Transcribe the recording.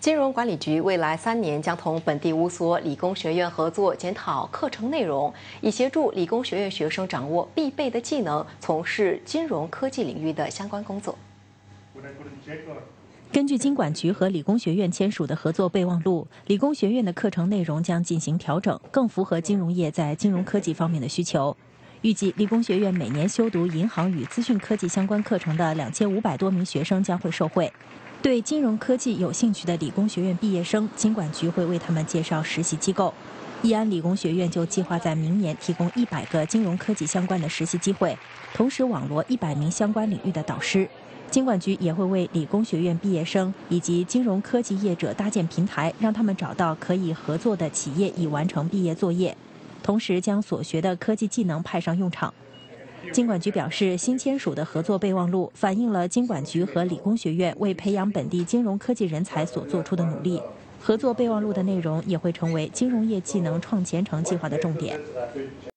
金融管理局未来三年将同本地五所理工学院合作，检讨课程内容，以协助理工学院学生掌握必备的技能，从事金融科技领域的相关工作。根据金管局和理工学院签署的合作备忘录，理工学院的课程内容将进行调整，更符合金融业在金融科技方面的需求。预计理工学院每年修读银行与资讯科技相关课程的两千五百多名学生将会受惠。对金融科技有兴趣的理工学院毕业生，金管局会为他们介绍实习机构。义安理工学院就计划在明年提供一百个金融科技相关的实习机会，同时网罗一百名相关领域的导师。金管局也会为理工学院毕业生以及金融科技业者搭建平台，让他们找到可以合作的企业，以完成毕业作业，同时将所学的科技技能派上用场。金管局表示，新签署的合作备忘录反映了金管局和理工学院为培养本地金融科技人才所做出的努力。合作备忘录的内容也会成为金融业技能创前程计划的重点。